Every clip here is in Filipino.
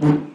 Mm-hmm.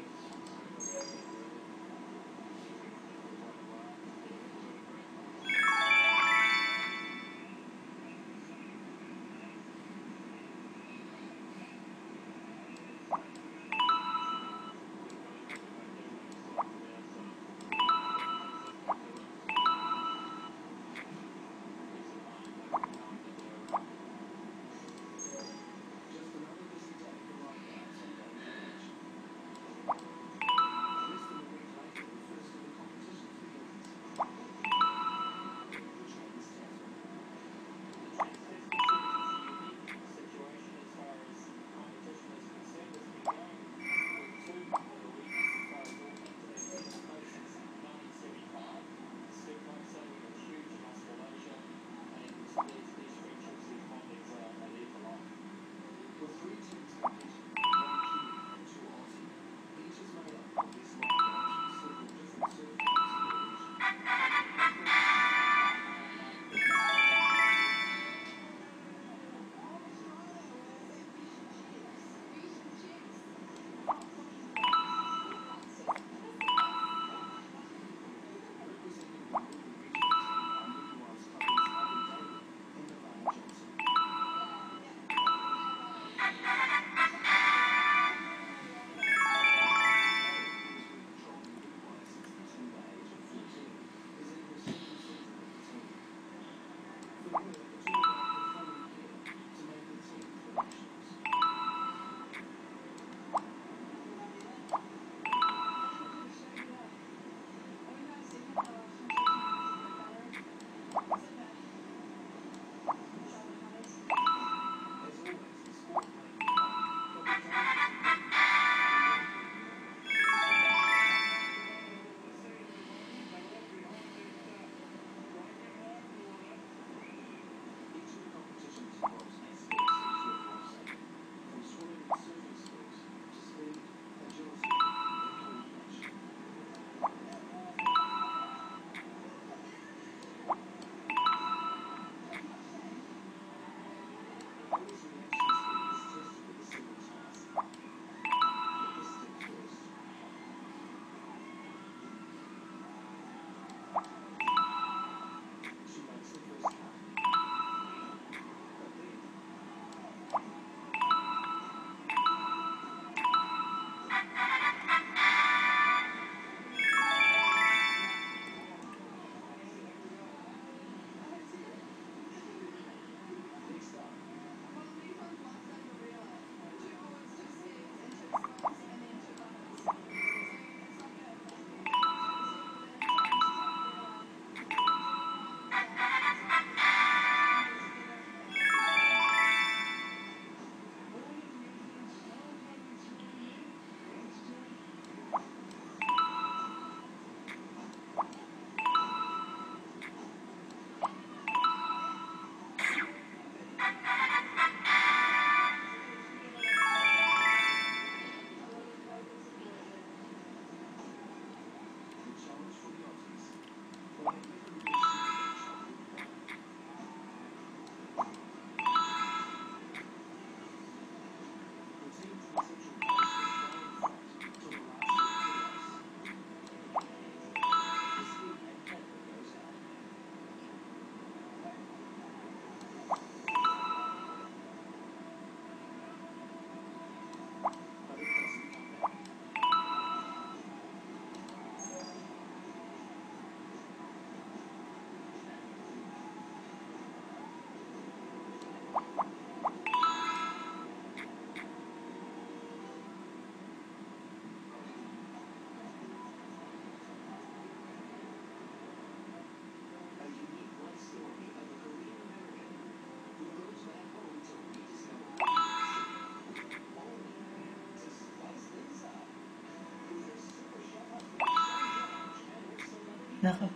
Nako.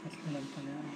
Tapos lang pala.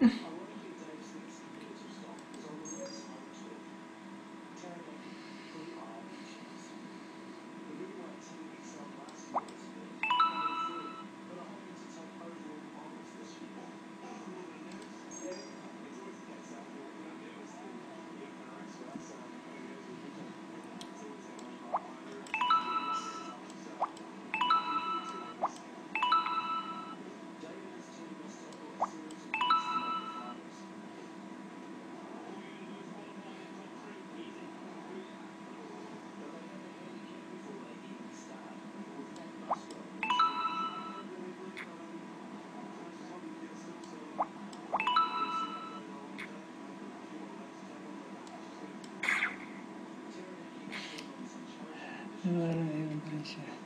Mm-hmm. 没有关系。